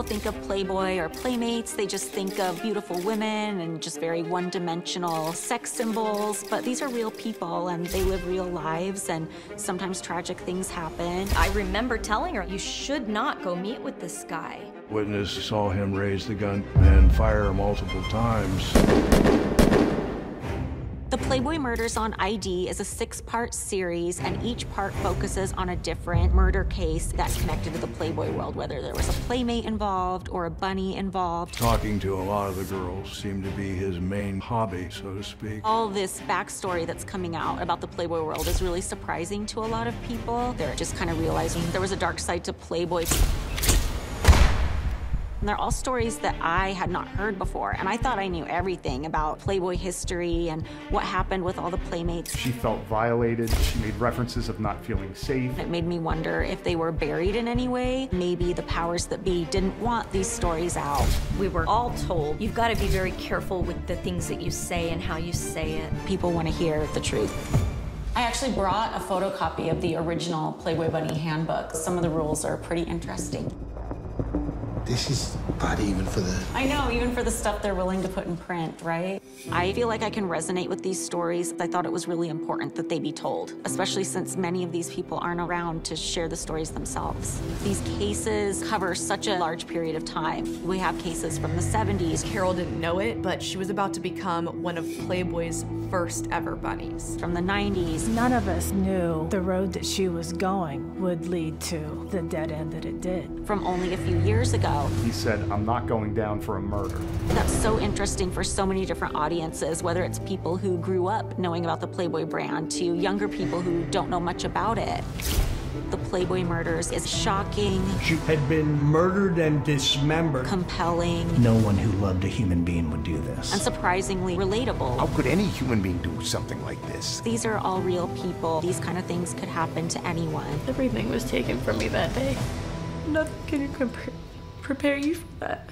think of Playboy or Playmates, they just think of beautiful women and just very one-dimensional sex symbols. But these are real people and they live real lives and sometimes tragic things happen. I remember telling her, you should not go meet with this guy. Witness saw him raise the gun and fire multiple times. Playboy Murders on ID is a six-part series, and each part focuses on a different murder case that's connected to the Playboy world, whether there was a playmate involved or a bunny involved. Talking to a lot of the girls seemed to be his main hobby, so to speak. All this backstory that's coming out about the Playboy world is really surprising to a lot of people. They're just kind of realizing there was a dark side to Playboy. And they're all stories that I had not heard before. And I thought I knew everything about Playboy history and what happened with all the Playmates. She felt violated. She made references of not feeling safe. It made me wonder if they were buried in any way. Maybe the powers that be didn't want these stories out. We were all told, you've got to be very careful with the things that you say and how you say it. People want to hear the truth. I actually brought a photocopy of the original Playboy Bunny handbook. Some of the rules are pretty interesting. This is bad even for the... I know, even for the stuff they're willing to put in print, right? I feel like I can resonate with these stories. I thought it was really important that they be told, especially since many of these people aren't around to share the stories themselves. These cases cover such a large period of time. We have cases from the 70s. Carol didn't know it, but she was about to become one of Playboy's first ever bunnies. From the 90s. None of us knew the road that she was going would lead to the dead end that it did. From only a few years ago. He said, I'm not going down for a murder. That's so interesting for so many different audiences, whether it's people who grew up knowing about the Playboy brand to younger people who don't know much about it. The Playboy murders is shocking. She had been murdered and dismembered. Compelling. No one who loved a human being would do this. And surprisingly relatable. How could any human being do something like this? These are all real people. These kind of things could happen to anyone. Everything was taken from me that day. Nothing can compare prepare you for that.